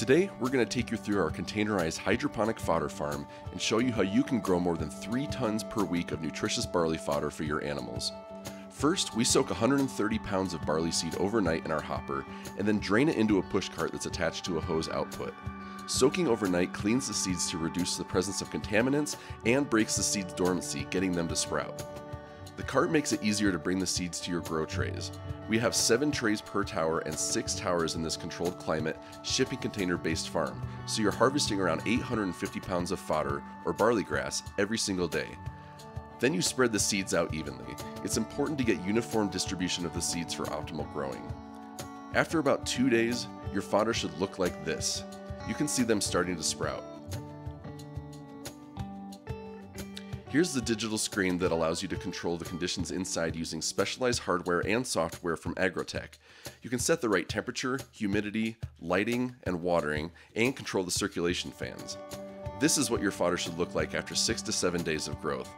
Today, we're going to take you through our containerized hydroponic fodder farm and show you how you can grow more than 3 tons per week of nutritious barley fodder for your animals. First, we soak 130 pounds of barley seed overnight in our hopper and then drain it into a push cart that's attached to a hose output. Soaking overnight cleans the seeds to reduce the presence of contaminants and breaks the seeds' dormancy, getting them to sprout. The cart makes it easier to bring the seeds to your grow trays. We have 7 trays per tower and 6 towers in this controlled climate, shipping container based farm, so you're harvesting around 850 pounds of fodder or barley grass every single day. Then you spread the seeds out evenly. It's important to get uniform distribution of the seeds for optimal growing. After about 2 days, your fodder should look like this. You can see them starting to sprout. Here's the digital screen that allows you to control the conditions inside using specialized hardware and software from Agrotech. You can set the right temperature, humidity, lighting, and watering, and control the circulation fans. This is what your fodder should look like after 6 to 7 days of growth.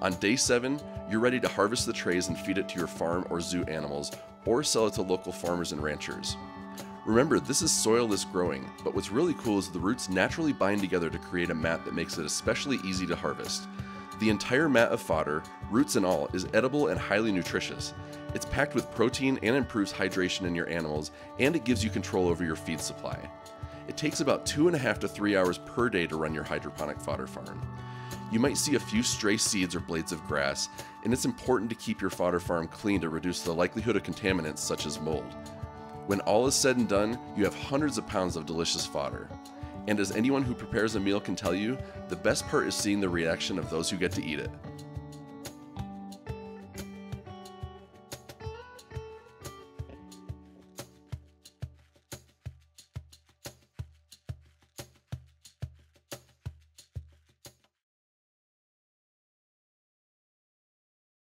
On day 7, you're ready to harvest the trays and feed it to your farm or zoo animals, or sell it to local farmers and ranchers. Remember, this is soilless growing, but what's really cool is the roots naturally bind together to create a mat that makes it especially easy to harvest. The entire mat of fodder, roots and all, is edible and highly nutritious. It's packed with protein and improves hydration in your animals, and it gives you control over your feed supply. It takes about two and a half to three hours per day to run your hydroponic fodder farm. You might see a few stray seeds or blades of grass, and it's important to keep your fodder farm clean to reduce the likelihood of contaminants such as mold. When all is said and done, you have hundreds of pounds of delicious fodder. And as anyone who prepares a meal can tell you, the best part is seeing the reaction of those who get to eat it.